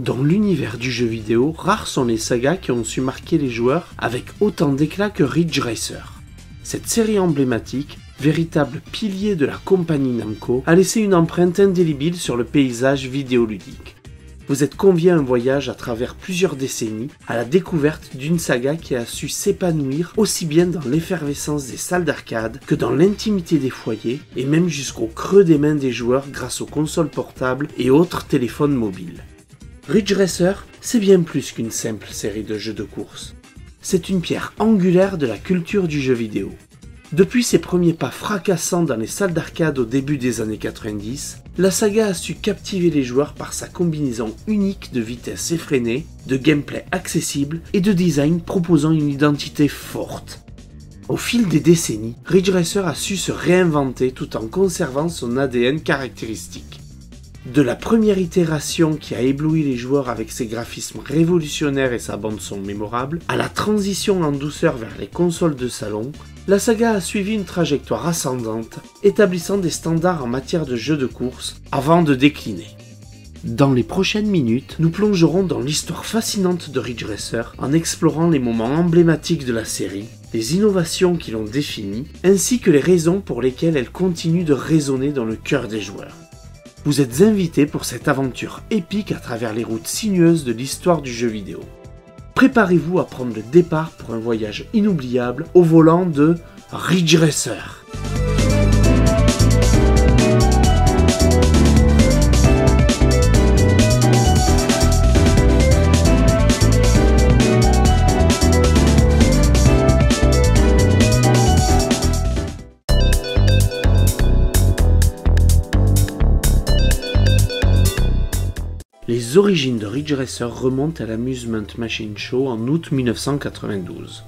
Dans l'univers du jeu vidéo, rares sont les sagas qui ont su marquer les joueurs avec autant d'éclat que Ridge Racer. Cette série emblématique, véritable pilier de la compagnie Namco, a laissé une empreinte indélébile sur le paysage vidéoludique. Vous êtes convié à un voyage à travers plusieurs décennies, à la découverte d'une saga qui a su s'épanouir aussi bien dans l'effervescence des salles d'arcade que dans l'intimité des foyers et même jusqu'au creux des mains des joueurs grâce aux consoles portables et autres téléphones mobiles. Ridge Racer, c'est bien plus qu'une simple série de jeux de course. C'est une pierre angulaire de la culture du jeu vidéo. Depuis ses premiers pas fracassants dans les salles d'arcade au début des années 90, la saga a su captiver les joueurs par sa combinaison unique de vitesse effrénée, de gameplay accessible et de design proposant une identité forte. Au fil des décennies, Ridge Racer a su se réinventer tout en conservant son ADN caractéristique. De la première itération qui a ébloui les joueurs avec ses graphismes révolutionnaires et sa bande-son mémorable, à la transition en douceur vers les consoles de salon, la saga a suivi une trajectoire ascendante, établissant des standards en matière de jeux de course avant de décliner. Dans les prochaines minutes, nous plongerons dans l'histoire fascinante de Ridge Racer en explorant les moments emblématiques de la série, les innovations qui l'ont définie, ainsi que les raisons pour lesquelles elle continue de résonner dans le cœur des joueurs. Vous êtes invités pour cette aventure épique à travers les routes sinueuses de l'histoire du jeu vidéo. Préparez-vous à prendre le départ pour un voyage inoubliable au volant de Ridge Racer. Origines de Ridge Racer remontent à l'Amusement Machine Show en août 1992.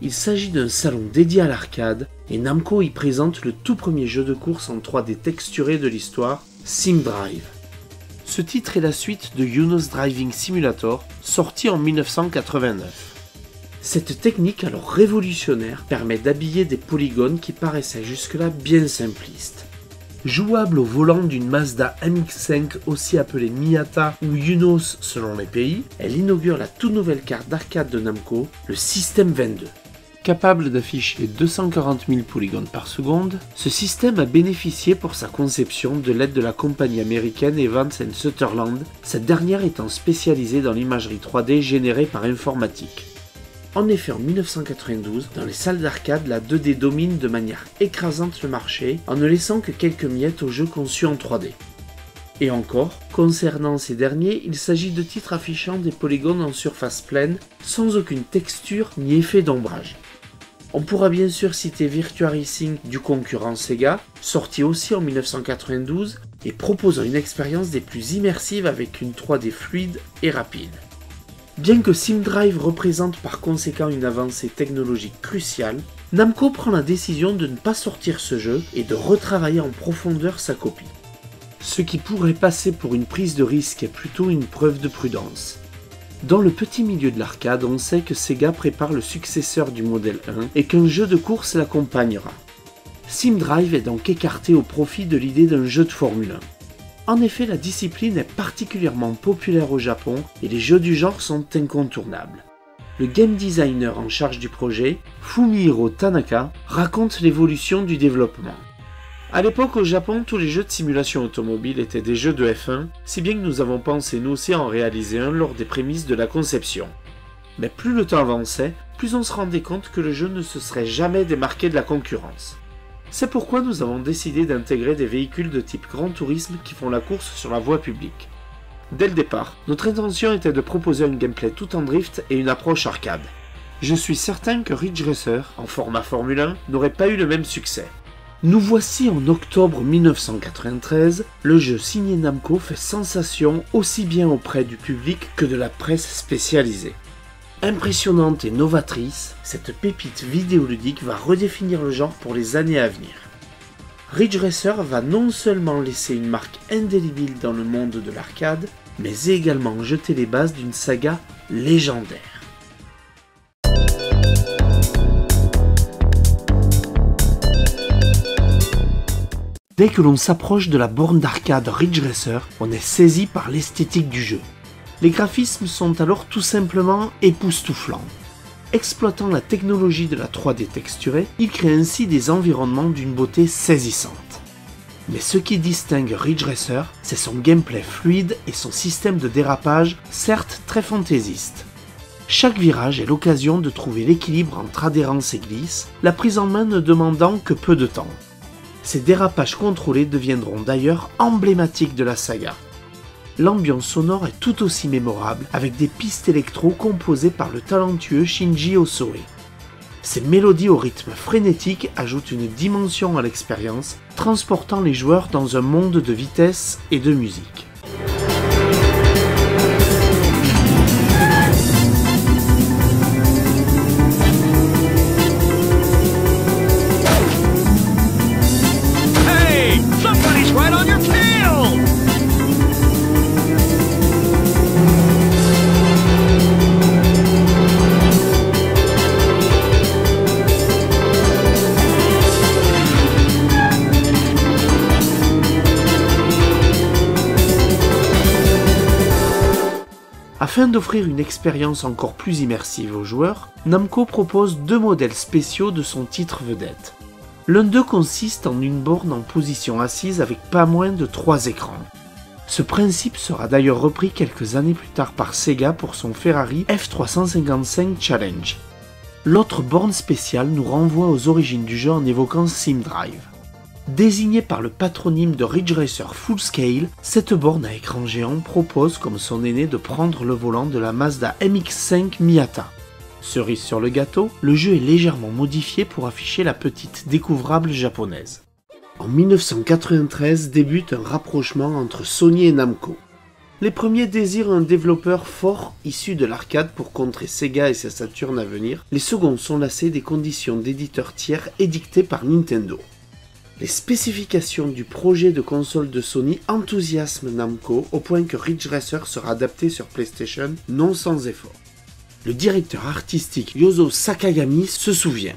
Il s'agit d'un salon dédié à l'arcade et Namco y présente le tout premier jeu de course en 3D texturé de l'histoire, Sim Drive. Ce titre est la suite de Yunos Driving Simulator, sorti en 1989. Cette technique alors révolutionnaire permet d'habiller des polygones qui paraissaient jusque-là bien simplistes. Jouable au volant d'une Mazda MX5 aussi appelée Miata ou Yunos selon les pays, elle inaugure la toute nouvelle carte d'arcade de Namco, le System 22. Capable d'afficher 240 000 polygones par seconde, ce système a bénéficié pour sa conception de l'aide de la compagnie américaine Evans Sutherland, cette dernière étant spécialisée dans l'imagerie 3D générée par informatique. En effet, en 1992, dans les salles d'arcade, la 2D domine de manière écrasante le marché en ne laissant que quelques miettes aux jeux conçus en 3D. Et encore, concernant ces derniers, il s'agit de titres affichant des polygones en surface pleine, sans aucune texture ni effet d'ombrage. On pourra bien sûr citer Virtua Racing du concurrent Sega, sorti aussi en 1992 et proposant une expérience des plus immersives avec une 3D fluide et rapide. Bien que SimDrive représente par conséquent une avancée technologique cruciale, Namco prend la décision de ne pas sortir ce jeu et de retravailler en profondeur sa copie. Ce qui pourrait passer pour une prise de risque est plutôt une preuve de prudence. Dans le petit milieu de l'arcade, on sait que Sega prépare le successeur du modèle 1 et qu'un jeu de course l'accompagnera. SimDrive est donc écarté au profit de l'idée d'un jeu de Formule 1. En effet, la discipline est particulièrement populaire au Japon et les jeux du genre sont incontournables. Le game designer en charge du projet, Fumihiro Tanaka, raconte l'évolution du développement. À l'époque au Japon, tous les jeux de simulation automobile étaient des jeux de F1, si bien que nous avons pensé nous aussi en réaliser un lors des prémices de la conception. Mais plus le temps avançait, plus on se rendait compte que le jeu ne se serait jamais démarqué de la concurrence. C'est pourquoi nous avons décidé d'intégrer des véhicules de type grand tourisme qui font la course sur la voie publique. Dès le départ, notre intention était de proposer un gameplay tout en drift et une approche arcade. Je suis certain que Ridge Racer, en format Formule 1, n'aurait pas eu le même succès. Nous voici en octobre 1993, le jeu signé Namco fait sensation aussi bien auprès du public que de la presse spécialisée. Impressionnante et novatrice, cette pépite vidéoludique va redéfinir le genre pour les années à venir. Ridge Racer va non seulement laisser une marque indélébile dans le monde de l'arcade, mais également jeter les bases d'une saga légendaire. Dès que l'on s'approche de la borne d'arcade Ridge Racer, on est saisi par l'esthétique du jeu. Les graphismes sont alors tout simplement époustouflants. Exploitant la technologie de la 3D texturée, il crée ainsi des environnements d'une beauté saisissante. Mais ce qui distingue Ridge Racer, c'est son gameplay fluide et son système de dérapage, certes très fantaisiste. Chaque virage est l'occasion de trouver l'équilibre entre adhérence et glisse, la prise en main ne demandant que peu de temps. Ces dérapages contrôlés deviendront d'ailleurs emblématiques de la saga. L'ambiance sonore est tout aussi mémorable avec des pistes électro composées par le talentueux Shinji Osoe. Ces mélodies au rythme frénétique ajoutent une dimension à l'expérience, transportant les joueurs dans un monde de vitesse et de musique. D'offrir une expérience encore plus immersive aux joueurs, Namco propose deux modèles spéciaux de son titre vedette. L'un d'eux consiste en une borne en position assise avec pas moins de trois écrans. Ce principe sera d'ailleurs repris quelques années plus tard par Sega pour son Ferrari F355 Challenge. L'autre borne spéciale nous renvoie aux origines du jeu en évoquant SimDrive. Désignée par le patronyme de Ridge Racer Full Scale, cette borne à écran géant propose comme son aîné de prendre le volant de la Mazda MX5 Miata. Cerise sur le gâteau, le jeu est légèrement modifié pour afficher la petite découvrable japonaise. En 1993 débute un rapprochement entre Sony et Namco. Les premiers désirent un développeur fort issu de l'arcade pour contrer Sega et sa Saturn à venir, les seconds sont lassés des conditions d'éditeurs tiers édictées par Nintendo. Les spécifications du projet de console de Sony enthousiasment Namco au point que Ridge Racer sera adapté sur PlayStation non sans effort. Le directeur artistique Yozo Sakagami se souvient.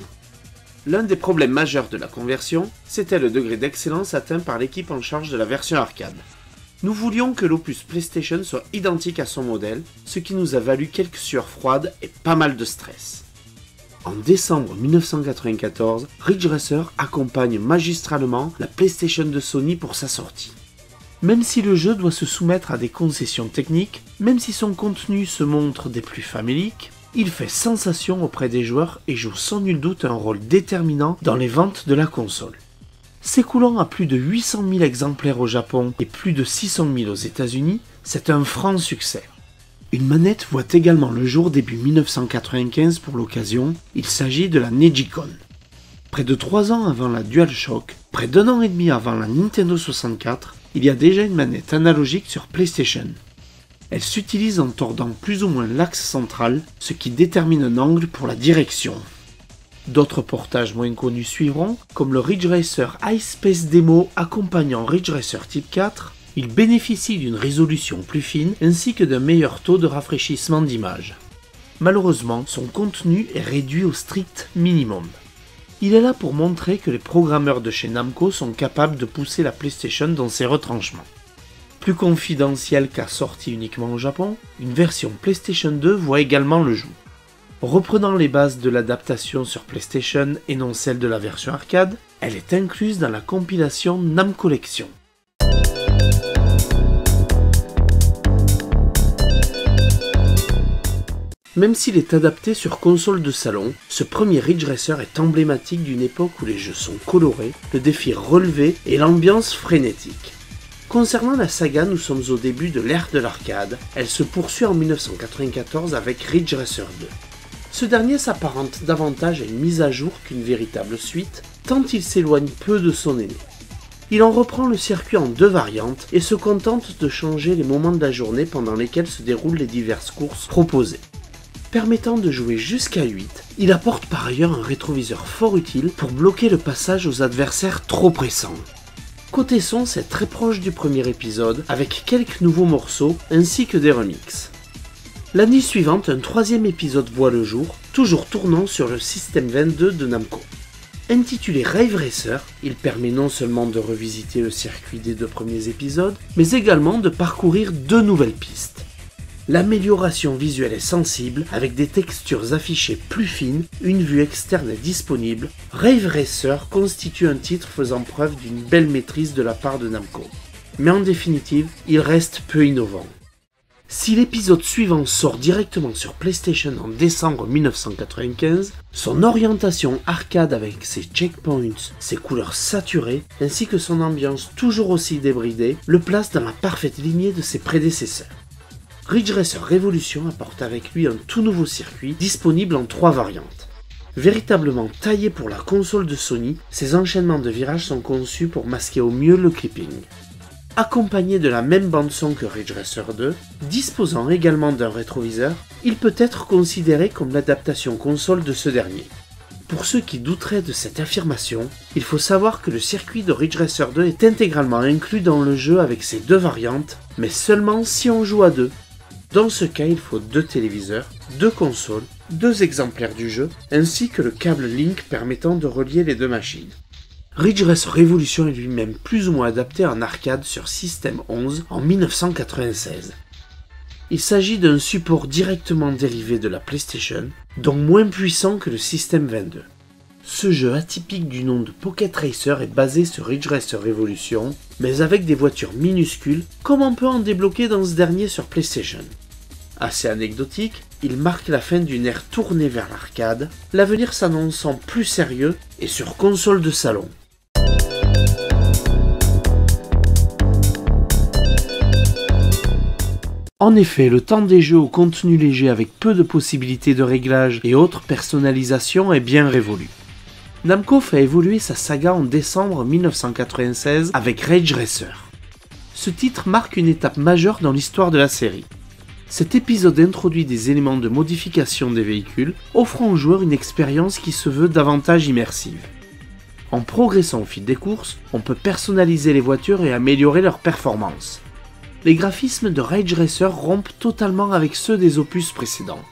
L'un des problèmes majeurs de la conversion, c'était le degré d'excellence atteint par l'équipe en charge de la version arcade. Nous voulions que l'opus PlayStation soit identique à son modèle, ce qui nous a valu quelques sueurs froides et pas mal de stress. En décembre 1994, Ridge Racer accompagne magistralement la PlayStation de Sony pour sa sortie. Même si le jeu doit se soumettre à des concessions techniques, même si son contenu se montre des plus faméliques, il fait sensation auprès des joueurs et joue sans nul doute un rôle déterminant dans les ventes de la console. S'écoulant à plus de 800 000 exemplaires au Japon et plus de 600 000 aux États-Unis, c'est un franc succès. Une manette voit également le jour début 1995 pour l'occasion, il s'agit de la Negicon. Près de 3 ans avant la DualShock, près d'un an et demi avant la Nintendo 64, il y a déjà une manette analogique sur PlayStation. Elle s'utilise en tordant plus ou moins l'axe central, ce qui détermine un angle pour la direction. D'autres portages moins connus suivront, comme le Ridge Racer Ice Space Demo accompagnant Ridge Racer Type 4, il bénéficie d'une résolution plus fine ainsi que d'un meilleur taux de rafraîchissement d'image. Malheureusement, son contenu est réduit au strict minimum. Il est là pour montrer que les programmeurs de chez Namco sont capables de pousser la PlayStation dans ses retranchements. Plus confidentielle qu'à sortie uniquement au Japon, une version PlayStation 2 voit également le jour. Reprenant les bases de l'adaptation sur PlayStation et non celle de la version arcade, elle est incluse dans la compilation Nam Collection. Même s'il est adapté sur console de salon, ce premier Ridge Racer est emblématique d'une époque où les jeux sont colorés, le défi relevé et l'ambiance frénétique. Concernant la saga, nous sommes au début de l'ère de l'arcade, elle se poursuit en 1994 avec Ridge Racer 2. Ce dernier s'apparente davantage à une mise à jour qu'une véritable suite, tant il s'éloigne peu de son aîné. Il en reprend le circuit en deux variantes et se contente de changer les moments de la journée pendant lesquels se déroulent les diverses courses proposées. Permettant de jouer jusqu'à 8, il apporte par ailleurs un rétroviseur fort utile pour bloquer le passage aux adversaires trop pressants. Côté son, c'est très proche du premier épisode, avec quelques nouveaux morceaux ainsi que des remixes. L'année suivante, un troisième épisode voit le jour, toujours tournant sur le système 22 de Namco. Intitulé Rave Racer, il permet non seulement de revisiter le circuit des deux premiers épisodes, mais également de parcourir deux nouvelles pistes. L'amélioration visuelle est sensible, avec des textures affichées plus fines, une vue externe est disponible. Rave Racer constitue un titre faisant preuve d'une belle maîtrise de la part de Namco. Mais en définitive, il reste peu innovant. Si l'épisode suivant sort directement sur PlayStation en décembre 1995, son orientation arcade avec ses checkpoints, ses couleurs saturées, ainsi que son ambiance toujours aussi débridée, le place dans la parfaite lignée de ses prédécesseurs. Ridge Racer Revolution apporte avec lui un tout nouveau circuit disponible en trois variantes. Véritablement taillé pour la console de Sony, ces enchaînements de virages sont conçus pour masquer au mieux le clipping accompagné de la même bande son que Ridge Racer 2, disposant également d'un rétroviseur, il peut être considéré comme l'adaptation console de ce dernier. Pour ceux qui douteraient de cette affirmation, il faut savoir que le circuit de Ridge Racer 2 est intégralement inclus dans le jeu avec ses deux variantes, mais seulement si on joue à deux. Dans ce cas, il faut deux téléviseurs, deux consoles, deux exemplaires du jeu, ainsi que le câble Link permettant de relier les deux machines. Ridge Racer Revolution est lui-même plus ou moins adapté en arcade sur System 11 en 1996. Il s'agit d'un support directement dérivé de la PlayStation, donc moins puissant que le System 22. Ce jeu atypique du nom de Pocket Racer est basé sur Ridge Racer Revolution, mais avec des voitures minuscules, comme on peut en débloquer dans ce dernier sur PlayStation. Assez anecdotique, il marque la fin d'une ère tournée vers l'arcade, l'avenir s'annonçant plus sérieux et sur console de salon. En effet, le temps des jeux au contenu léger avec peu de possibilités de réglage et autres personnalisations est bien révolu. Namco fait évoluer sa saga en décembre 1996 avec Rage Racer. Ce titre marque une étape majeure dans l'histoire de la série. Cet épisode introduit des éléments de modification des véhicules, offrant aux joueurs une expérience qui se veut davantage immersive. En progressant au fil des courses, on peut personnaliser les voitures et améliorer leur performance les graphismes de Rage Racer rompent totalement avec ceux des opus précédents.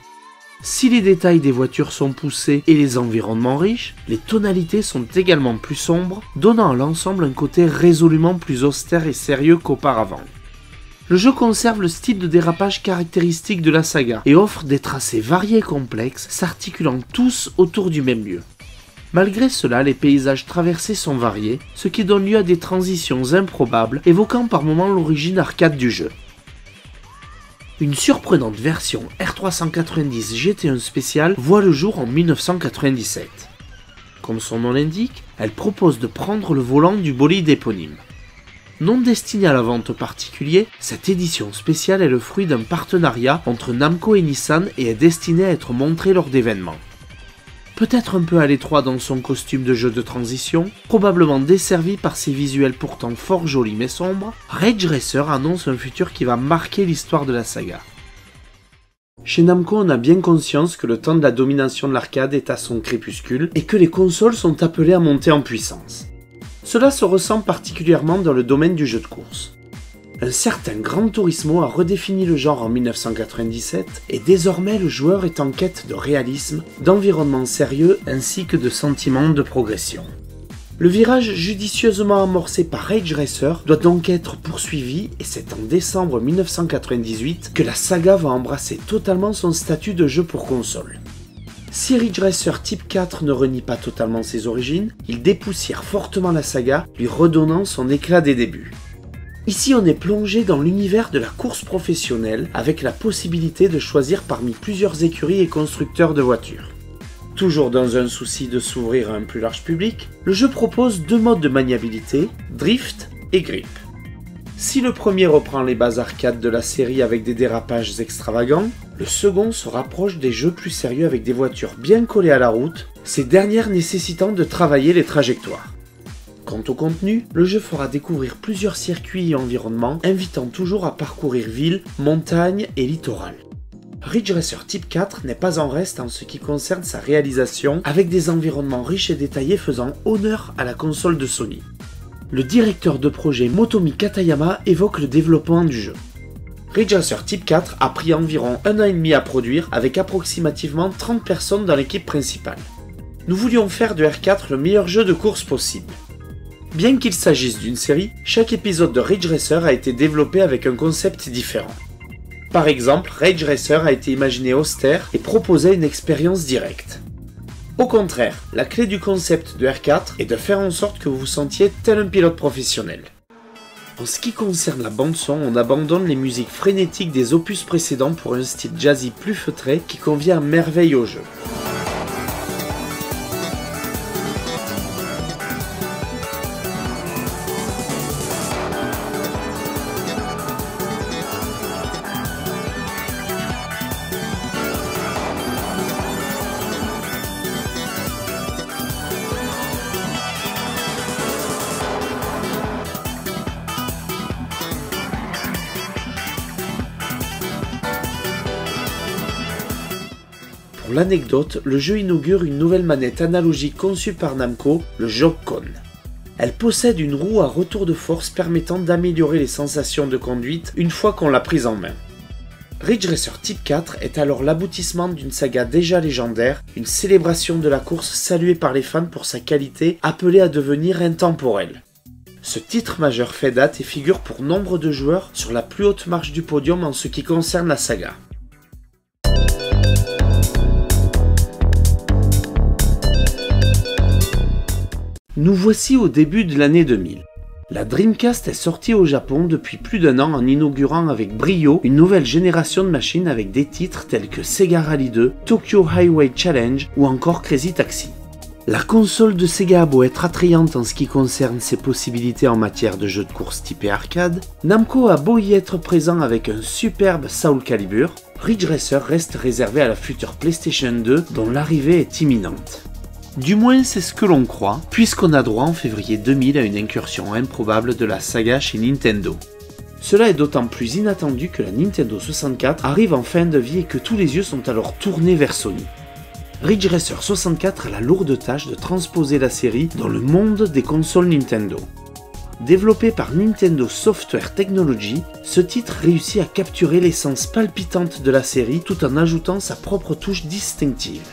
Si les détails des voitures sont poussés et les environnements riches, les tonalités sont également plus sombres, donnant à l'ensemble un côté résolument plus austère et sérieux qu'auparavant. Le jeu conserve le style de dérapage caractéristique de la saga et offre des tracés variés et complexes s'articulant tous autour du même lieu. Malgré cela, les paysages traversés sont variés, ce qui donne lieu à des transitions improbables, évoquant par moments l'origine arcade du jeu. Une surprenante version R390 GT1 spéciale voit le jour en 1997. Comme son nom l'indique, elle propose de prendre le volant du bolide éponyme. Non destinée à la vente aux particuliers, cette édition spéciale est le fruit d'un partenariat entre Namco et Nissan et est destinée à être montrée lors d'événements peut-être un peu à l'étroit dans son costume de jeu de transition, probablement desservi par ses visuels pourtant fort jolis mais sombres, Rage Racer annonce un futur qui va marquer l'histoire de la saga. Chez Namco, on a bien conscience que le temps de la domination de l'arcade est à son crépuscule et que les consoles sont appelées à monter en puissance. Cela se ressent particulièrement dans le domaine du jeu de course. Un certain Gran Turismo a redéfini le genre en 1997 et désormais le joueur est en quête de réalisme, d'environnement sérieux ainsi que de sentiments de progression. Le virage judicieusement amorcé par Rage Racer doit donc être poursuivi et c'est en décembre 1998 que la saga va embrasser totalement son statut de jeu pour console. Si Ridge Racer Type 4 ne renie pas totalement ses origines, il dépoussière fortement la saga, lui redonnant son éclat des débuts. Ici, on est plongé dans l'univers de la course professionnelle avec la possibilité de choisir parmi plusieurs écuries et constructeurs de voitures. Toujours dans un souci de s'ouvrir à un plus large public, le jeu propose deux modes de maniabilité, drift et grip. Si le premier reprend les bases arcades de la série avec des dérapages extravagants, le second se rapproche des jeux plus sérieux avec des voitures bien collées à la route, ces dernières nécessitant de travailler les trajectoires. Quant au contenu, le jeu fera découvrir plusieurs circuits et environnements, invitant toujours à parcourir villes, montagnes et littoral. Ridge Racer Type 4 n'est pas en reste en ce qui concerne sa réalisation, avec des environnements riches et détaillés faisant honneur à la console de Sony. Le directeur de projet Motomi Katayama évoque le développement du jeu. Ridge Racer Type 4 a pris environ un an et demi à produire, avec approximativement 30 personnes dans l'équipe principale. Nous voulions faire de R4 le meilleur jeu de course possible. Bien qu'il s'agisse d'une série, chaque épisode de Ridge Racer a été développé avec un concept différent. Par exemple, Rage Racer a été imaginé austère et proposait une expérience directe. Au contraire, la clé du concept de R4 est de faire en sorte que vous vous sentiez tel un pilote professionnel. En ce qui concerne la bande-son, on abandonne les musiques frénétiques des opus précédents pour un style jazzy plus feutré qui convient à merveille au jeu. Pour l'anecdote, le jeu inaugure une nouvelle manette analogique conçue par Namco, le Joy-Con. Elle possède une roue à retour de force permettant d'améliorer les sensations de conduite une fois qu'on l'a prise en main. Ridge Racer Type 4 est alors l'aboutissement d'une saga déjà légendaire, une célébration de la course saluée par les fans pour sa qualité appelée à devenir intemporelle. Ce titre majeur fait date et figure pour nombre de joueurs sur la plus haute marche du podium en ce qui concerne la saga. Nous voici au début de l'année 2000. La Dreamcast est sortie au Japon depuis plus d'un an en inaugurant avec brio une nouvelle génération de machines avec des titres tels que Sega Rally 2, Tokyo Highway Challenge ou encore Crazy Taxi. La console de Sega a beau être attrayante en ce qui concerne ses possibilités en matière de jeux de course typés arcade, Namco a beau y être présent avec un superbe Soul Calibur, Ridge Racer reste réservé à la future PlayStation 2 dont l'arrivée est imminente. Du moins c'est ce que l'on croit, puisqu'on a droit en février 2000 à une incursion improbable de la saga chez Nintendo. Cela est d'autant plus inattendu que la Nintendo 64 arrive en fin de vie et que tous les yeux sont alors tournés vers Sony. Ridge Racer 64 a la lourde tâche de transposer la série dans le monde des consoles Nintendo. Développé par Nintendo Software Technology, ce titre réussit à capturer l'essence palpitante de la série tout en ajoutant sa propre touche distinctive.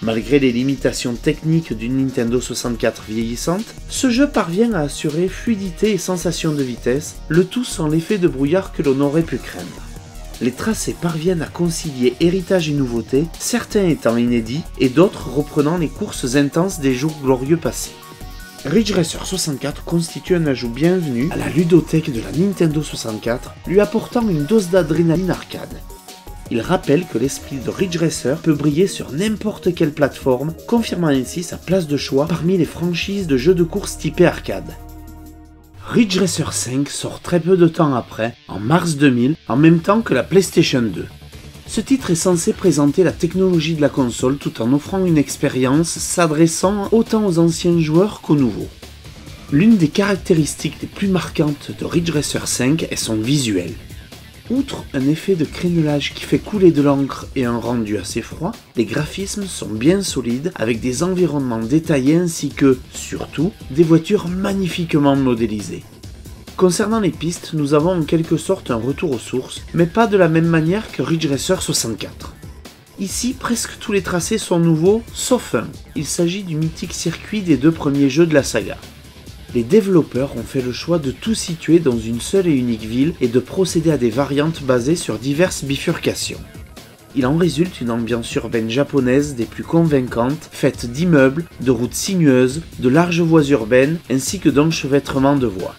Malgré les limitations techniques d'une Nintendo 64 vieillissante, ce jeu parvient à assurer fluidité et sensation de vitesse, le tout sans l'effet de brouillard que l'on aurait pu craindre. Les tracés parviennent à concilier héritage et nouveauté, certains étant inédits et d'autres reprenant les courses intenses des jours glorieux passés. Ridge Racer 64 constitue un ajout bienvenu à la ludothèque de la Nintendo 64, lui apportant une dose d'adrénaline arcade. Il rappelle que l'esprit de Ridge Racer peut briller sur n'importe quelle plateforme, confirmant ainsi sa place de choix parmi les franchises de jeux de course typés arcade. Ridge Racer 5 sort très peu de temps après, en mars 2000, en même temps que la PlayStation 2. Ce titre est censé présenter la technologie de la console tout en offrant une expérience s'adressant autant aux anciens joueurs qu'aux nouveaux. L'une des caractéristiques les plus marquantes de Ridge Racer 5 est son visuel. Outre un effet de crénelage qui fait couler de l'encre et un rendu assez froid, les graphismes sont bien solides avec des environnements détaillés ainsi que, surtout, des voitures magnifiquement modélisées. Concernant les pistes, nous avons en quelque sorte un retour aux sources, mais pas de la même manière que Ridge Racer 64. Ici, presque tous les tracés sont nouveaux, sauf un. Il s'agit du mythique circuit des deux premiers jeux de la saga les développeurs ont fait le choix de tout situer dans une seule et unique ville et de procéder à des variantes basées sur diverses bifurcations. Il en résulte une ambiance urbaine japonaise des plus convaincantes, faite d'immeubles, de routes sinueuses, de larges voies urbaines ainsi que d'enchevêtrements de voies.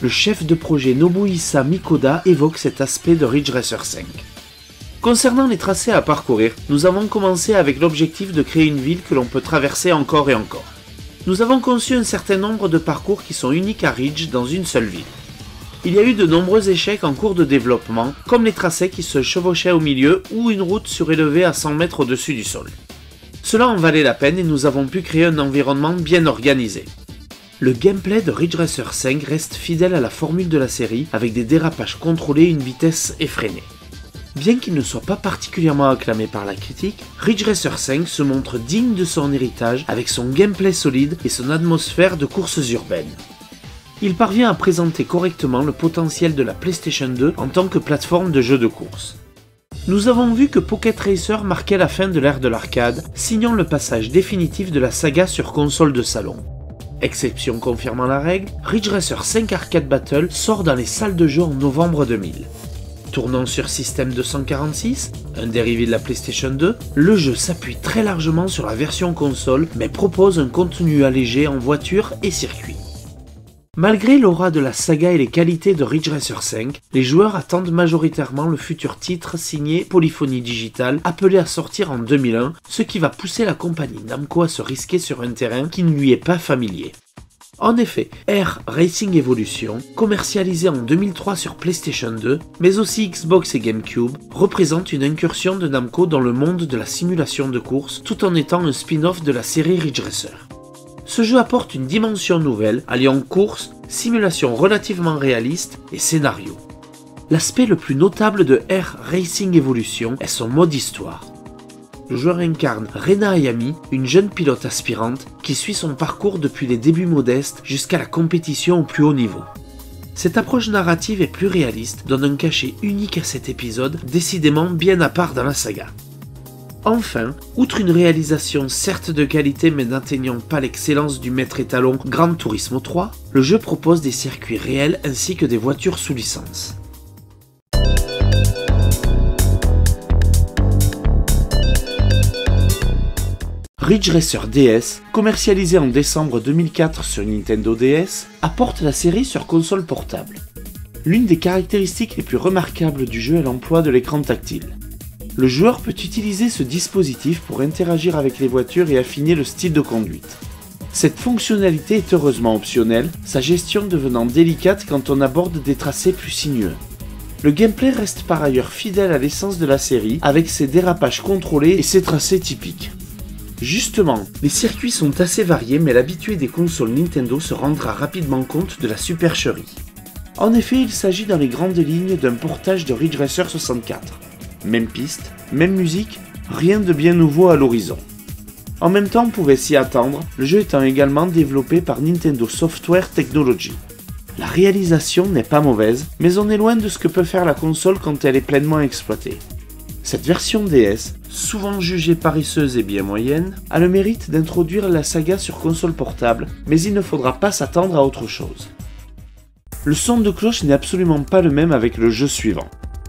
Le chef de projet Nobuhisa Mikoda évoque cet aspect de Ridge Racer 5. Concernant les tracés à parcourir, nous avons commencé avec l'objectif de créer une ville que l'on peut traverser encore et encore nous avons conçu un certain nombre de parcours qui sont uniques à Ridge dans une seule ville. Il y a eu de nombreux échecs en cours de développement, comme les tracés qui se chevauchaient au milieu ou une route surélevée à 100 mètres au-dessus du sol. Cela en valait la peine et nous avons pu créer un environnement bien organisé. Le gameplay de Ridge Racer 5 reste fidèle à la formule de la série avec des dérapages contrôlés et une vitesse effrénée. Bien qu'il ne soit pas particulièrement acclamé par la critique, Ridge Racer 5 se montre digne de son héritage avec son gameplay solide et son atmosphère de courses urbaines. Il parvient à présenter correctement le potentiel de la PlayStation 2 en tant que plateforme de jeux de course. Nous avons vu que Pocket Racer marquait la fin de l'ère de l'arcade, signant le passage définitif de la saga sur console de salon. Exception confirmant la règle, Ridge Racer 5 Arcade Battle sort dans les salles de jeu en novembre 2000. Tournant sur système 246, un dérivé de la PlayStation 2, le jeu s'appuie très largement sur la version console mais propose un contenu allégé en voiture et circuit. Malgré l'aura de la saga et les qualités de Ridge Racer 5, les joueurs attendent majoritairement le futur titre signé Polyphony Digital appelé à sortir en 2001, ce qui va pousser la compagnie Namco à se risquer sur un terrain qui ne lui est pas familier. En effet, Air Racing Evolution, commercialisé en 2003 sur PlayStation 2, mais aussi Xbox et GameCube, représente une incursion de Namco dans le monde de la simulation de course tout en étant un spin-off de la série Ridge Racer ce jeu apporte une dimension nouvelle alliant course, simulation relativement réaliste et scénario. L'aspect le plus notable de Air Racing Evolution est son mode histoire. Le joueur incarne Rena Ayami, une jeune pilote aspirante qui suit son parcours depuis les débuts modestes jusqu'à la compétition au plus haut niveau. Cette approche narrative et plus réaliste donne un cachet unique à cet épisode, décidément bien à part dans la saga. Enfin, outre une réalisation certes de qualité mais n'atteignant pas l'excellence du maître étalon Gran Turismo 3, le jeu propose des circuits réels ainsi que des voitures sous licence. Ridge Racer DS, commercialisé en décembre 2004 sur Nintendo DS, apporte la série sur console portable. L'une des caractéristiques les plus remarquables du jeu est l'emploi de l'écran tactile. Le joueur peut utiliser ce dispositif pour interagir avec les voitures et affiner le style de conduite. Cette fonctionnalité est heureusement optionnelle, sa gestion devenant délicate quand on aborde des tracés plus sinueux. Le gameplay reste par ailleurs fidèle à l'essence de la série, avec ses dérapages contrôlés et ses tracés typiques. Justement, les circuits sont assez variés, mais l'habitué des consoles Nintendo se rendra rapidement compte de la supercherie. En effet, il s'agit dans les grandes lignes d'un portage de Ridge Racer 64. Même piste, même musique, rien de bien nouveau à l'horizon. En même temps, on pouvait s'y attendre, le jeu étant également développé par Nintendo Software Technology. La réalisation n'est pas mauvaise, mais on est loin de ce que peut faire la console quand elle est pleinement exploitée. Cette version DS, souvent jugée paresseuse et bien moyenne, a le mérite d'introduire la saga sur console portable, mais il ne faudra pas s'attendre à autre chose. Le son de cloche n'est absolument pas le même avec le jeu suivant.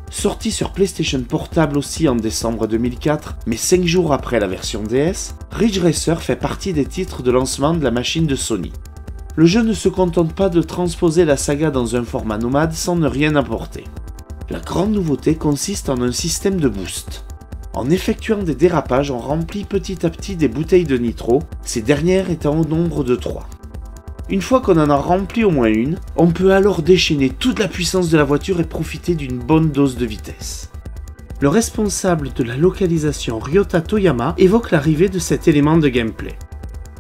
Sorti sur PlayStation Portable aussi en décembre 2004, mais 5 jours après la version DS, Ridge Racer fait partie des titres de lancement de la machine de Sony. Le jeu ne se contente pas de transposer la saga dans un format nomade sans ne rien apporter. La grande nouveauté consiste en un système de boost. En effectuant des dérapages, on remplit petit à petit des bouteilles de nitro, ces dernières étant au nombre de 3. Une fois qu'on en a rempli au moins une, on peut alors déchaîner toute la puissance de la voiture et profiter d'une bonne dose de vitesse. Le responsable de la localisation Ryota Toyama évoque l'arrivée de cet élément de gameplay.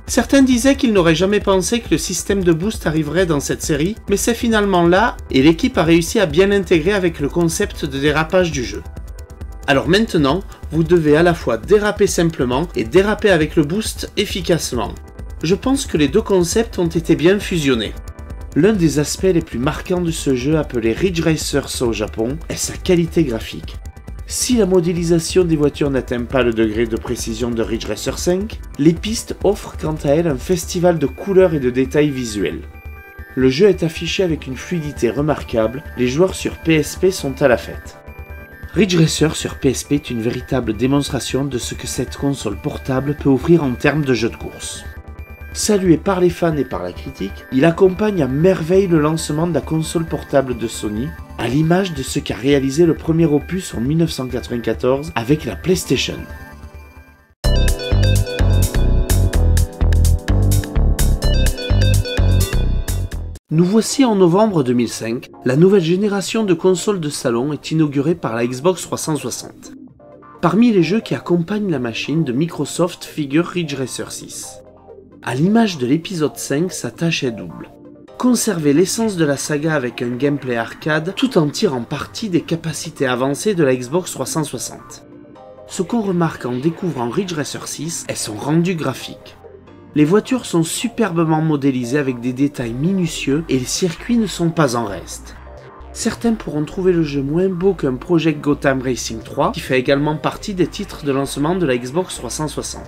Certains disaient qu'ils n'auraient jamais pensé que le système de boost arriverait dans cette série, mais c'est finalement là et l'équipe a réussi à bien l'intégrer avec le concept de dérapage du jeu. Alors maintenant, vous devez à la fois déraper simplement et déraper avec le boost efficacement je pense que les deux concepts ont été bien fusionnés. L'un des aspects les plus marquants de ce jeu appelé Ridge Racers au Japon est sa qualité graphique. Si la modélisation des voitures n'atteint pas le degré de précision de Ridge Racer 5, les pistes offrent quant à elles un festival de couleurs et de détails visuels. Le jeu est affiché avec une fluidité remarquable, les joueurs sur PSP sont à la fête. Ridge Racer sur PSP est une véritable démonstration de ce que cette console portable peut offrir en termes de jeux de course. Salué par les fans et par la critique, il accompagne à merveille le lancement de la console portable de Sony, à l'image de ce qu'a réalisé le premier opus en 1994 avec la PlayStation. Nous voici en novembre 2005, la nouvelle génération de consoles de salon est inaugurée par la Xbox 360. Parmi les jeux qui accompagnent la machine de Microsoft figure Ridge Racer 6. À l'image de l'épisode 5, sa tâche est double. Conserver l'essence de la saga avec un gameplay arcade tout en tirant parti des capacités avancées de la Xbox 360. Ce qu'on remarque en découvrant Ridge Racer 6 est son rendu graphique. Les voitures sont superbement modélisées avec des détails minutieux et les circuits ne sont pas en reste. Certains pourront trouver le jeu moins beau qu'un Project Gotham Racing 3 qui fait également partie des titres de lancement de la Xbox 360.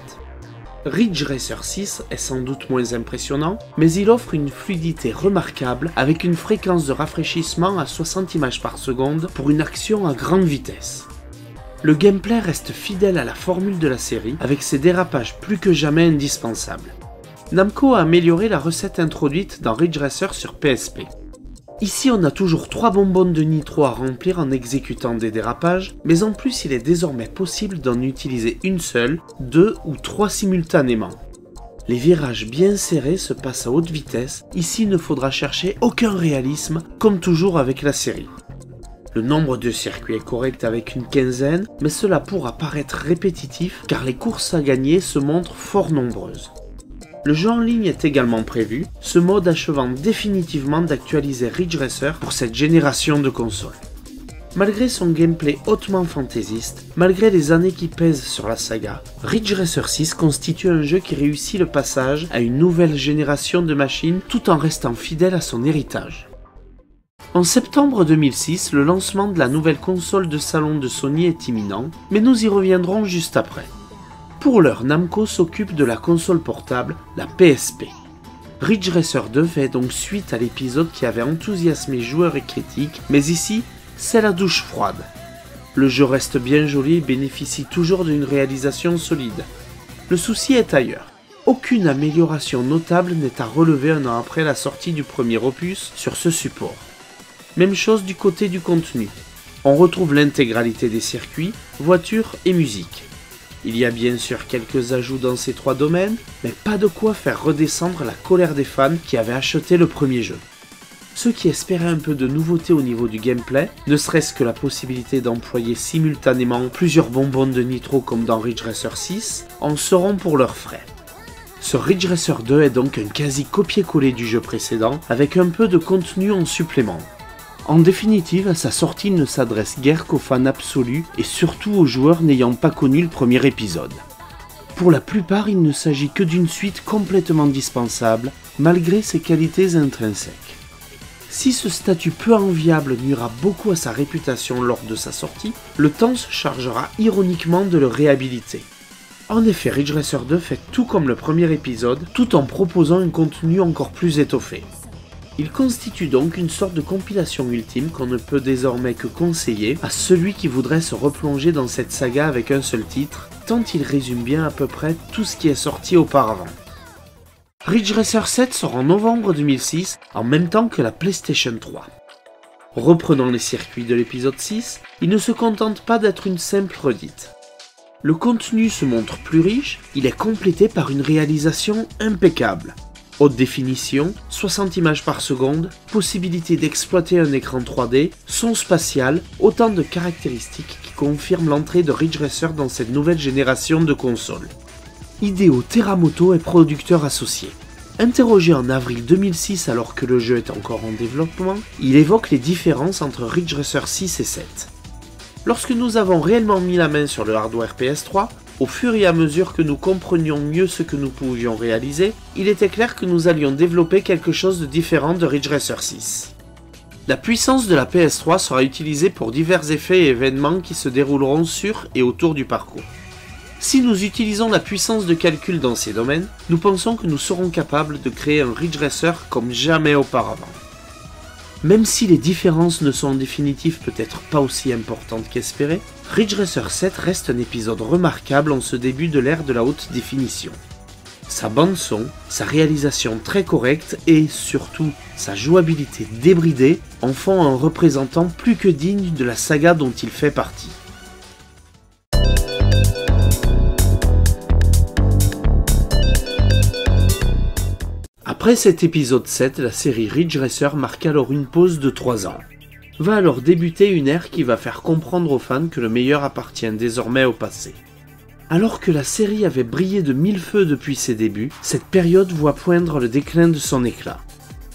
Ridge Racer 6 est sans doute moins impressionnant, mais il offre une fluidité remarquable avec une fréquence de rafraîchissement à 60 images par seconde pour une action à grande vitesse. Le gameplay reste fidèle à la formule de la série avec ses dérapages plus que jamais indispensables. Namco a amélioré la recette introduite dans Ridge Racer sur PSP. Ici on a toujours 3 bonbonnes de nitro à remplir en exécutant des dérapages, mais en plus il est désormais possible d'en utiliser une seule, deux ou trois simultanément. Les virages bien serrés se passent à haute vitesse, ici il ne faudra chercher aucun réalisme, comme toujours avec la série. Le nombre de circuits est correct avec une quinzaine, mais cela pourra paraître répétitif car les courses à gagner se montrent fort nombreuses. Le jeu en ligne est également prévu, ce mode achevant définitivement d'actualiser Ridge Racer pour cette génération de consoles. Malgré son gameplay hautement fantaisiste, malgré les années qui pèsent sur la saga, Ridge Racer 6 constitue un jeu qui réussit le passage à une nouvelle génération de machines tout en restant fidèle à son héritage. En septembre 2006, le lancement de la nouvelle console de salon de Sony est imminent, mais nous y reviendrons juste après. Pour l'heure, Namco s'occupe de la console portable, la PSP. Ridge Racer 2 fait donc suite à l'épisode qui avait enthousiasmé joueurs et critiques, mais ici, c'est la douche froide. Le jeu reste bien joli et bénéficie toujours d'une réalisation solide. Le souci est ailleurs. Aucune amélioration notable n'est à relever un an après la sortie du premier opus sur ce support. Même chose du côté du contenu. On retrouve l'intégralité des circuits, voitures et musique. Il y a bien sûr quelques ajouts dans ces trois domaines, mais pas de quoi faire redescendre la colère des fans qui avaient acheté le premier jeu. Ceux qui espéraient un peu de nouveauté au niveau du gameplay, ne serait-ce que la possibilité d'employer simultanément plusieurs bonbonnes de nitro comme dans Ridge Racer 6, en seront pour leurs frais. Ce Ridge Racer 2 est donc un quasi copier-coller du jeu précédent, avec un peu de contenu en supplément. En définitive, sa sortie ne s'adresse guère qu'aux fans absolus et surtout aux joueurs n'ayant pas connu le premier épisode. Pour la plupart, il ne s'agit que d'une suite complètement dispensable, malgré ses qualités intrinsèques. Si ce statut peu enviable nuira beaucoup à sa réputation lors de sa sortie, le temps se chargera ironiquement de le réhabiliter. En effet, Ridge Racer 2 fait tout comme le premier épisode, tout en proposant un contenu encore plus étoffé. Il constitue donc une sorte de compilation ultime qu'on ne peut désormais que conseiller à celui qui voudrait se replonger dans cette saga avec un seul titre, tant il résume bien à peu près tout ce qui est sorti auparavant. Ridge Racer 7 sort en novembre 2006, en même temps que la PlayStation 3. Reprenant les circuits de l'épisode 6, il ne se contente pas d'être une simple redite. Le contenu se montre plus riche, il est complété par une réalisation impeccable. Haute définition, 60 images par seconde, possibilité d'exploiter un écran 3D, son spatial, autant de caractéristiques qui confirment l'entrée de Ridge Racer dans cette nouvelle génération de consoles. Hideo Teramoto est producteur associé. Interrogé en avril 2006 alors que le jeu est encore en développement, il évoque les différences entre Ridge Racer 6 et 7. Lorsque nous avons réellement mis la main sur le hardware PS3, au fur et à mesure que nous comprenions mieux ce que nous pouvions réaliser, il était clair que nous allions développer quelque chose de différent de Ridge Racer 6. La puissance de la PS3 sera utilisée pour divers effets et événements qui se dérouleront sur et autour du parcours. Si nous utilisons la puissance de calcul dans ces domaines, nous pensons que nous serons capables de créer un Ridge Racer comme jamais auparavant. Même si les différences ne sont en définitive peut-être pas aussi importantes qu'espérées, Ridge Racer 7 reste un épisode remarquable en ce début de l'ère de la haute définition. Sa bande son, sa réalisation très correcte et surtout sa jouabilité débridée en font un représentant plus que digne de la saga dont il fait partie. Après cet épisode 7, la série Ridge Racer marque alors une pause de 3 ans. Va alors débuter une ère qui va faire comprendre aux fans que le meilleur appartient désormais au passé. Alors que la série avait brillé de mille feux depuis ses débuts, cette période voit poindre le déclin de son éclat.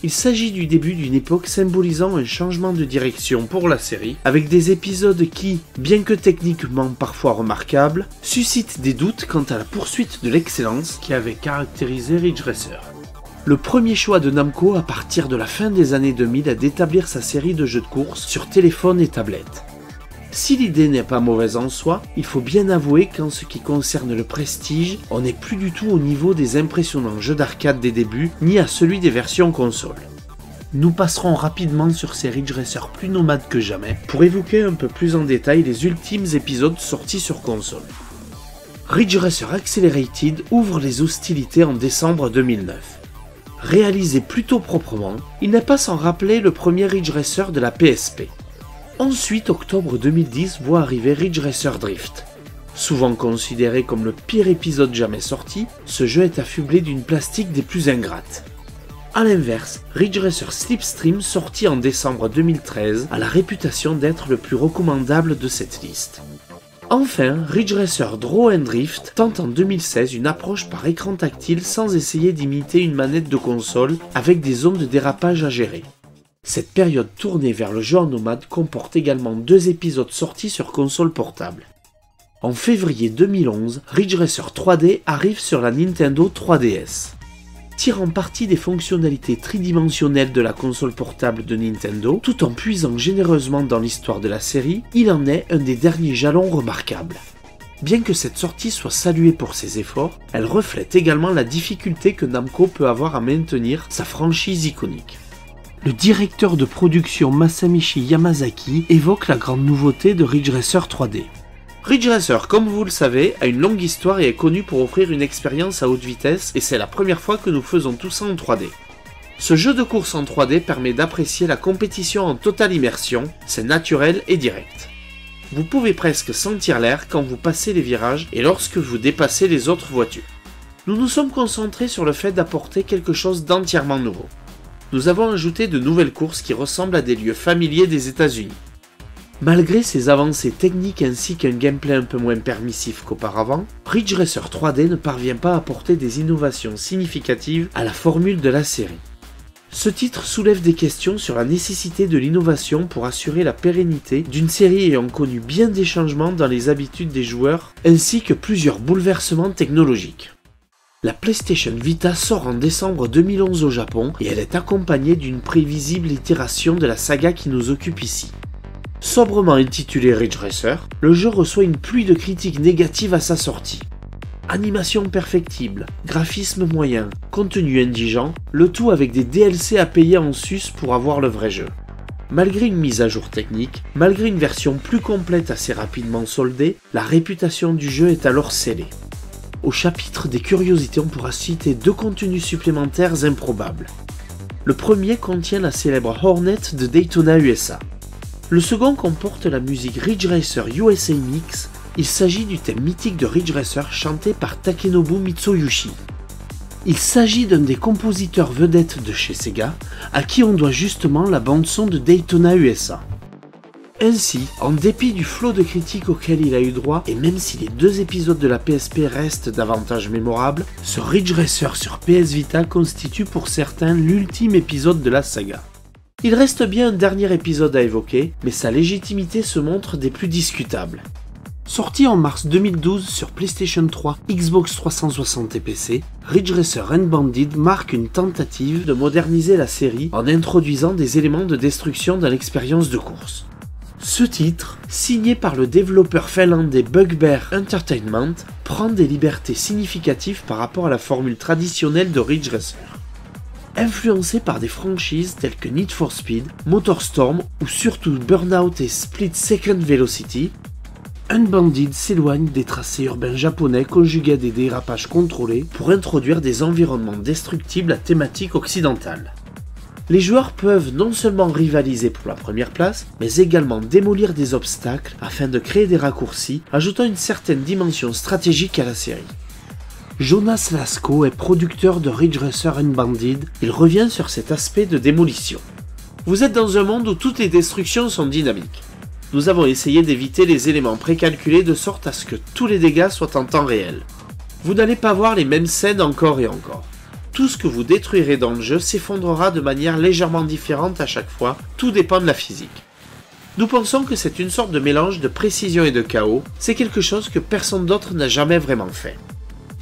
Il s'agit du début d'une époque symbolisant un changement de direction pour la série, avec des épisodes qui, bien que techniquement parfois remarquables, suscitent des doutes quant à la poursuite de l'excellence qui avait caractérisé Ridge Racer. Le premier choix de Namco à partir de la fin des années 2000 est d'établir sa série de jeux de course sur téléphone et tablette. Si l'idée n'est pas mauvaise en soi, il faut bien avouer qu'en ce qui concerne le prestige, on n'est plus du tout au niveau des impressionnants jeux d'arcade des débuts, ni à celui des versions console. Nous passerons rapidement sur ces Ridge Racers plus nomades que jamais pour évoquer un peu plus en détail les ultimes épisodes sortis sur console. Ridge Racer Accelerated ouvre les hostilités en décembre 2009. Réalisé plutôt proprement, il n'est pas sans rappeler le premier Ridge Racer de la PSP. Ensuite, octobre 2010 voit arriver Ridge Racer Drift. Souvent considéré comme le pire épisode jamais sorti, ce jeu est affublé d'une plastique des plus ingrates. A l'inverse, Ridge Racer Slipstream, sorti en décembre 2013, a la réputation d'être le plus recommandable de cette liste. Enfin, Ridge Racer Draw and Drift tente en 2016 une approche par écran tactile sans essayer d'imiter une manette de console avec des zones de dérapage à gérer. Cette période tournée vers le jeu en nomade comporte également deux épisodes sortis sur console portable. En février 2011, Ridge Racer 3D arrive sur la Nintendo 3DS. Tirant parti des fonctionnalités tridimensionnelles de la console portable de Nintendo, tout en puisant généreusement dans l'histoire de la série, il en est un des derniers jalons remarquables. Bien que cette sortie soit saluée pour ses efforts, elle reflète également la difficulté que Namco peut avoir à maintenir sa franchise iconique. Le directeur de production Masamichi Yamazaki évoque la grande nouveauté de Ridge Racer 3D. Ridge Racer, comme vous le savez, a une longue histoire et est connu pour offrir une expérience à haute vitesse et c'est la première fois que nous faisons tout ça en 3D. Ce jeu de course en 3D permet d'apprécier la compétition en totale immersion, c'est naturel et direct. Vous pouvez presque sentir l'air quand vous passez les virages et lorsque vous dépassez les autres voitures. Nous nous sommes concentrés sur le fait d'apporter quelque chose d'entièrement nouveau. Nous avons ajouté de nouvelles courses qui ressemblent à des lieux familiers des États-Unis. Malgré ses avancées techniques ainsi qu'un gameplay un peu moins permissif qu'auparavant, Ridge Racer 3D ne parvient pas à apporter des innovations significatives à la formule de la série. Ce titre soulève des questions sur la nécessité de l'innovation pour assurer la pérennité d'une série ayant connu bien des changements dans les habitudes des joueurs ainsi que plusieurs bouleversements technologiques. La PlayStation Vita sort en décembre 2011 au Japon et elle est accompagnée d'une prévisible itération de la saga qui nous occupe ici. Sobrement intitulé Ridge Racer, le jeu reçoit une pluie de critiques négatives à sa sortie. Animation perfectible, graphisme moyen, contenu indigent, le tout avec des DLC à payer en sus pour avoir le vrai jeu. Malgré une mise à jour technique, malgré une version plus complète assez rapidement soldée, la réputation du jeu est alors scellée. Au chapitre des curiosités, on pourra citer deux contenus supplémentaires improbables. Le premier contient la célèbre Hornet de Daytona USA. Le second comporte la musique Ridge Racer USA Mix. Il s'agit du thème mythique de Ridge Racer chanté par Takenobu Mitsuyoshi. Il s'agit d'un des compositeurs vedettes de chez Sega, à qui on doit justement la bande-son de Daytona USA. Ainsi, en dépit du flot de critiques auxquelles il a eu droit, et même si les deux épisodes de la PSP restent davantage mémorables, ce Ridge Racer sur PS Vita constitue pour certains l'ultime épisode de la saga. Il reste bien un dernier épisode à évoquer, mais sa légitimité se montre des plus discutables. Sorti en mars 2012 sur PlayStation 3, Xbox 360 et PC, Ridge Racer Bandit marque une tentative de moderniser la série en introduisant des éléments de destruction dans l'expérience de course. Ce titre, signé par le développeur finlandais Bugbear Entertainment, prend des libertés significatives par rapport à la formule traditionnelle de Ridge Racer influencé par des franchises telles que Need for Speed, Motorstorm ou surtout Burnout et Split Second Velocity, Unbounded s'éloigne des tracés urbains japonais conjugués à des dérapages contrôlés pour introduire des environnements destructibles à thématique occidentale. Les joueurs peuvent non seulement rivaliser pour la première place, mais également démolir des obstacles afin de créer des raccourcis, ajoutant une certaine dimension stratégique à la série. Jonas Lasko est producteur de Ridge Racer Unbounded. Il revient sur cet aspect de démolition. Vous êtes dans un monde où toutes les destructions sont dynamiques. Nous avons essayé d'éviter les éléments précalculés de sorte à ce que tous les dégâts soient en temps réel. Vous n'allez pas voir les mêmes scènes encore et encore. Tout ce que vous détruirez dans le jeu s'effondrera de manière légèrement différente à chaque fois, tout dépend de la physique. Nous pensons que c'est une sorte de mélange de précision et de chaos, c'est quelque chose que personne d'autre n'a jamais vraiment fait.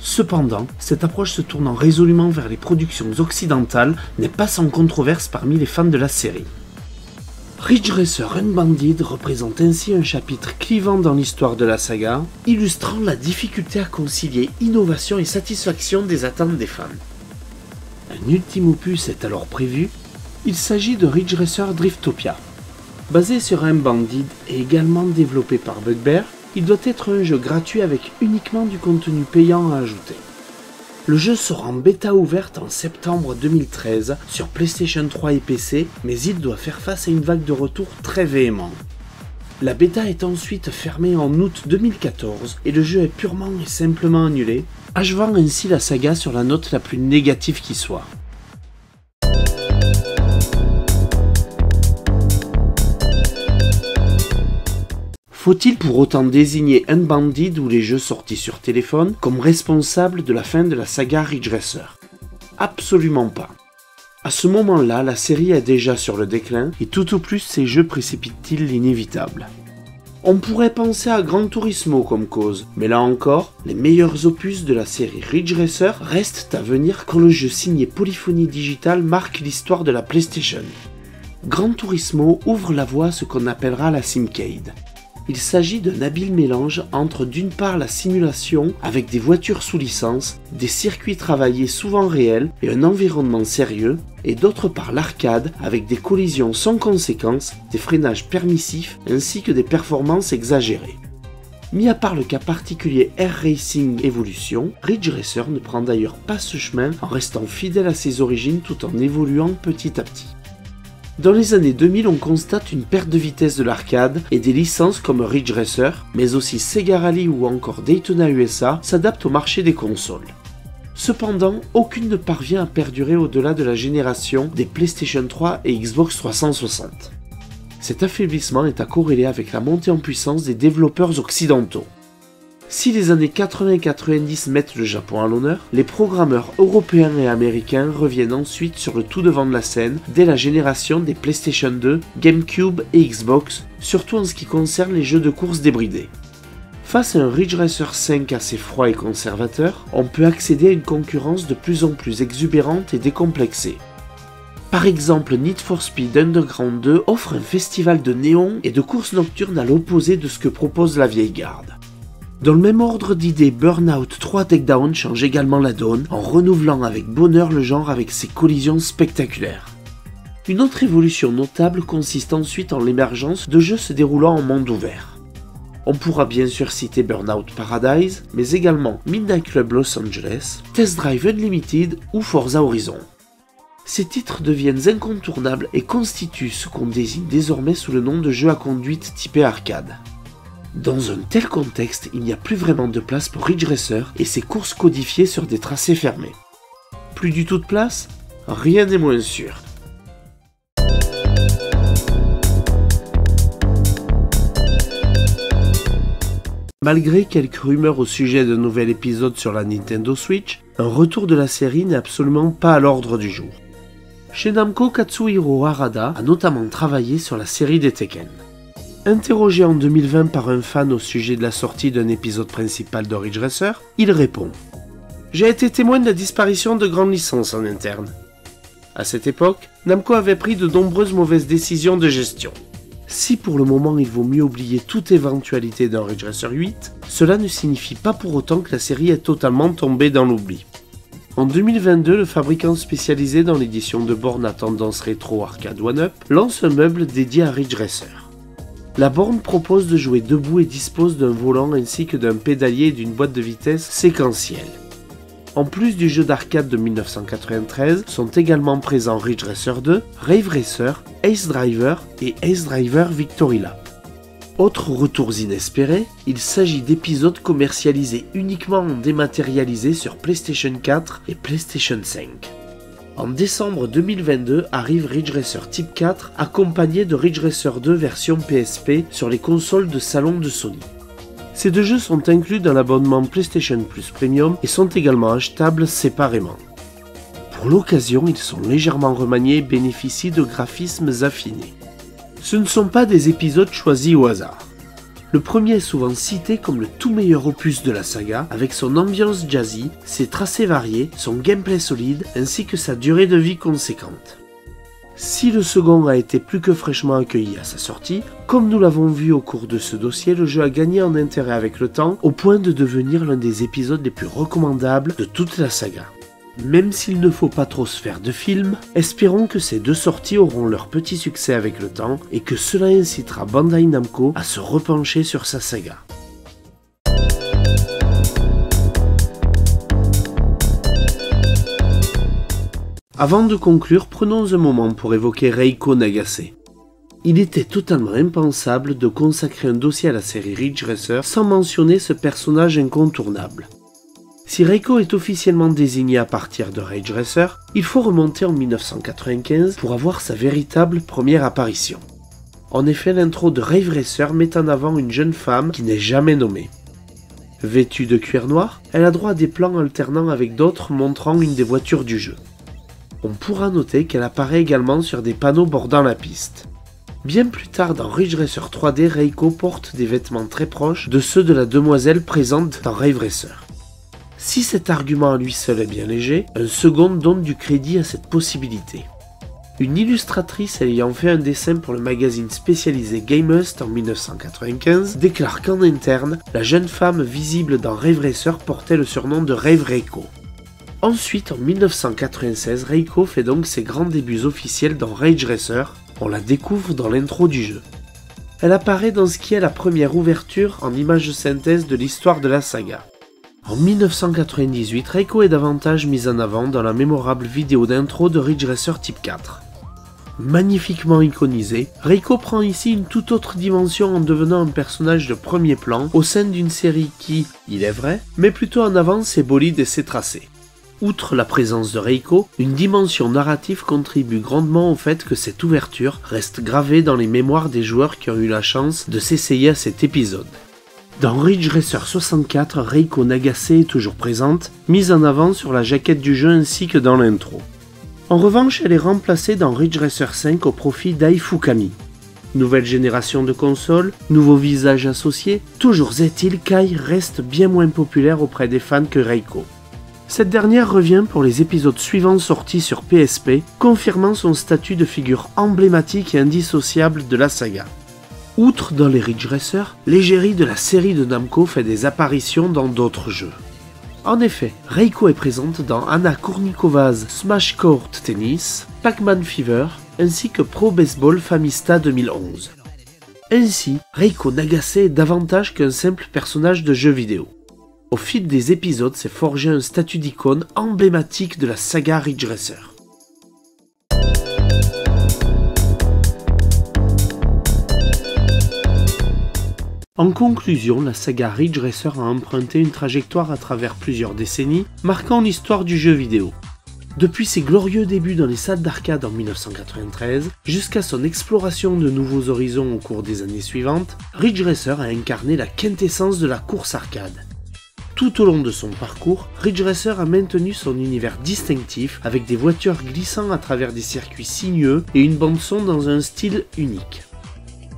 Cependant, cette approche se tournant résolument vers les productions occidentales n'est pas sans controverse parmi les fans de la série. Ridge Racer Unbanded représente ainsi un chapitre clivant dans l'histoire de la saga, illustrant la difficulté à concilier innovation et satisfaction des attentes des fans. Un ultime opus est alors prévu, il s'agit de Ridge Racer Driftopia. Basé sur Unbanded et également développé par Bugbear, il doit être un jeu gratuit avec uniquement du contenu payant à ajouter. Le jeu sera en bêta ouverte en septembre 2013 sur PlayStation 3 et PC, mais il doit faire face à une vague de retours très véhément. La bêta est ensuite fermée en août 2014 et le jeu est purement et simplement annulé, achevant ainsi la saga sur la note la plus négative qui soit. Faut-il pour autant désigner Unbounded ou les jeux sortis sur téléphone comme responsable de la fin de la saga Ridge Racer? Absolument pas. À ce moment-là, la série est déjà sur le déclin et tout au plus ces jeux précipitent-ils l'inévitable? On pourrait penser à Gran Turismo comme cause, mais là encore, les meilleurs opus de la série Ridge Racer restent à venir quand le jeu signé Polyphonie Digital marque l'histoire de la PlayStation. Gran Turismo ouvre la voie à ce qu'on appellera la Simcade, il s'agit d'un habile mélange entre d'une part la simulation avec des voitures sous licence, des circuits travaillés souvent réels et un environnement sérieux, et d'autre part l'arcade avec des collisions sans conséquences, des freinages permissifs ainsi que des performances exagérées. Mis à part le cas particulier Air Racing Evolution, Ridge Racer ne prend d'ailleurs pas ce chemin en restant fidèle à ses origines tout en évoluant petit à petit. Dans les années 2000, on constate une perte de vitesse de l'arcade et des licences comme Ridge Racer, mais aussi Sega Rally ou encore Daytona USA s'adaptent au marché des consoles. Cependant, aucune ne parvient à perdurer au-delà de la génération des PlayStation 3 et Xbox 360. Cet affaiblissement est à corréler avec la montée en puissance des développeurs occidentaux. Si les années 80 et 90 mettent le Japon à l'honneur, les programmeurs européens et américains reviennent ensuite sur le tout devant de la scène dès la génération des PlayStation 2, GameCube et Xbox, surtout en ce qui concerne les jeux de course débridés. Face à un Ridge Racer 5 assez froid et conservateur, on peut accéder à une concurrence de plus en plus exubérante et décomplexée. Par exemple, Need for Speed Underground 2 offre un festival de néon et de courses nocturnes à l'opposé de ce que propose la vieille garde. Dans le même ordre d'idées, Burnout 3 Takedown change également la donne en renouvelant avec bonheur le genre avec ses collisions spectaculaires. Une autre évolution notable consiste ensuite en l'émergence de jeux se déroulant en monde ouvert. On pourra bien sûr citer Burnout Paradise, mais également Midnight Club Los Angeles, Test Drive Unlimited ou Forza Horizon. Ces titres deviennent incontournables et constituent ce qu'on désigne désormais sous le nom de jeux à conduite typé arcade. Dans un tel contexte, il n'y a plus vraiment de place pour Ridge Racer et ses courses codifiées sur des tracés fermés. Plus du tout de place Rien n'est moins sûr. Malgré quelques rumeurs au sujet d'un nouvel épisode sur la Nintendo Switch, un retour de la série n'est absolument pas à l'ordre du jour. Chez Namco, Katsuhiro Harada a notamment travaillé sur la série des Tekken. Interrogé en 2020 par un fan au sujet de la sortie d'un épisode principal de Ridge Racer, il répond J'ai été témoin de la disparition de grandes licences en interne. À cette époque, Namco avait pris de nombreuses mauvaises décisions de gestion. Si pour le moment il vaut mieux oublier toute éventualité d'un Ridge Racer 8, cela ne signifie pas pour autant que la série est totalement tombée dans l'oubli. En 2022, le fabricant spécialisé dans l'édition de bornes à tendance rétro arcade one-up lance un meuble dédié à Ridge Racer. La borne propose de jouer debout et dispose d'un volant ainsi que d'un pédalier et d'une boîte de vitesse séquentielle. En plus du jeu d'arcade de 1993, sont également présents Ridge Racer 2, Rave Racer, Ace Driver et Ace Driver Victory Lap. Autres retours inespérés, il s'agit d'épisodes commercialisés uniquement en dématérialisé sur PlayStation 4 et PlayStation 5. En décembre 2022 arrive Ridge Racer Type 4 accompagné de Ridge Racer 2 version PSP sur les consoles de salon de Sony. Ces deux jeux sont inclus dans l'abonnement PlayStation Plus Premium et sont également achetables séparément. Pour l'occasion, ils sont légèrement remaniés et bénéficient de graphismes affinés. Ce ne sont pas des épisodes choisis au hasard. Le premier est souvent cité comme le tout meilleur opus de la saga, avec son ambiance jazzy, ses tracés variés, son gameplay solide, ainsi que sa durée de vie conséquente. Si le second a été plus que fraîchement accueilli à sa sortie, comme nous l'avons vu au cours de ce dossier, le jeu a gagné en intérêt avec le temps au point de devenir l'un des épisodes les plus recommandables de toute la saga. Même s'il ne faut pas trop se faire de films, espérons que ces deux sorties auront leur petit succès avec le temps et que cela incitera Bandai Namco à se repencher sur sa saga. Avant de conclure, prenons un moment pour évoquer Reiko Nagase. Il était totalement impensable de consacrer un dossier à la série Ridge Racer sans mentionner ce personnage incontournable. Si Reiko est officiellement désigné à partir de Rage Racer, il faut remonter en 1995 pour avoir sa véritable première apparition. En effet, l'intro de Rave Racer met en avant une jeune femme qui n'est jamais nommée. Vêtue de cuir noir, elle a droit à des plans alternant avec d'autres montrant une des voitures du jeu. On pourra noter qu'elle apparaît également sur des panneaux bordant la piste. Bien plus tard dans Ridge Racer 3D, Reiko porte des vêtements très proches de ceux de la demoiselle présente dans Rave Racer. Si cet argument à lui seul est bien léger, un second donne du crédit à cette possibilité. Une illustratrice ayant fait un dessin pour le magazine spécialisé Gamest en 1995 déclare qu'en interne, la jeune femme visible dans Rave Racer portait le surnom de Rave Reiko. Ensuite, en 1996, Reiko fait donc ses grands débuts officiels dans Rage Racer, on la découvre dans l'intro du jeu. Elle apparaît dans ce qui est la première ouverture en image synthèse de l'histoire de la saga. En 1998, Reiko est davantage mise en avant dans la mémorable vidéo d'intro de Ridge Racer Type 4. Magnifiquement iconisé, Reiko prend ici une toute autre dimension en devenant un personnage de premier plan au sein d'une série qui, il est vrai, met plutôt en avant ses bolides et ses tracés. Outre la présence de Reiko, une dimension narrative contribue grandement au fait que cette ouverture reste gravée dans les mémoires des joueurs qui ont eu la chance de s'essayer à cet épisode. Dans Ridge Racer 64, Reiko Nagase est toujours présente, mise en avant sur la jaquette du jeu ainsi que dans l'intro. En revanche, elle est remplacée dans Ridge Racer 5 au profit d'Aifukami. Nouvelle génération de consoles, nouveaux visages associés, toujours est-il Kai reste bien moins populaire auprès des fans que Reiko. Cette dernière revient pour les épisodes suivants sortis sur PSP, confirmant son statut de figure emblématique et indissociable de la saga. Outre dans les Ridge Racer, l'égérie de la série de Namco fait des apparitions dans d'autres jeux. En effet, Reiko est présente dans Anna Kournikova's Smash Court Tennis, Pac-Man Fever, ainsi que Pro Baseball Famista 2011. Ainsi, Reiko Nagase est davantage qu'un simple personnage de jeu vidéo. Au fil des épisodes s'est forgé un statut d'icône emblématique de la saga Ridge Racer. En conclusion, la saga Ridge Racer a emprunté une trajectoire à travers plusieurs décennies, marquant l'histoire du jeu vidéo. Depuis ses glorieux débuts dans les salles d'arcade en 1993, jusqu'à son exploration de nouveaux horizons au cours des années suivantes, Ridge Racer a incarné la quintessence de la course arcade. Tout au long de son parcours, Ridge Racer a maintenu son univers distinctif avec des voitures glissant à travers des circuits sinueux et une bande-son dans un style unique.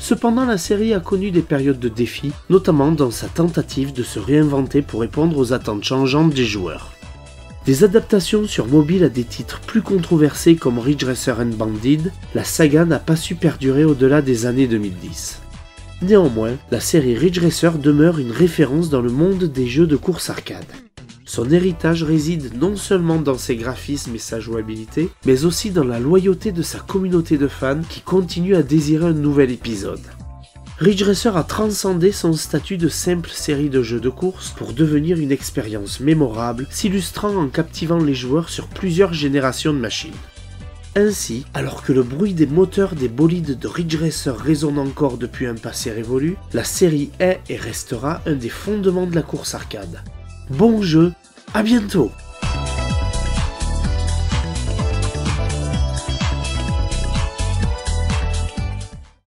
Cependant, la série a connu des périodes de défis, notamment dans sa tentative de se réinventer pour répondre aux attentes changeantes des joueurs. Des adaptations sur mobile à des titres plus controversés comme Ridge Racer and Bandit, la saga n'a pas su perdurer au-delà des années 2010. Néanmoins, la série Ridge Racer demeure une référence dans le monde des jeux de course arcade. Son héritage réside non seulement dans ses graphismes et sa jouabilité, mais aussi dans la loyauté de sa communauté de fans qui continue à désirer un nouvel épisode. Ridge Racer a transcendé son statut de simple série de jeux de course pour devenir une expérience mémorable, s'illustrant en captivant les joueurs sur plusieurs générations de machines. Ainsi, alors que le bruit des moteurs des bolides de Ridge Racer résonne encore depuis un passé révolu, la série est et restera un des fondements de la course arcade. Bon jeu à bientôt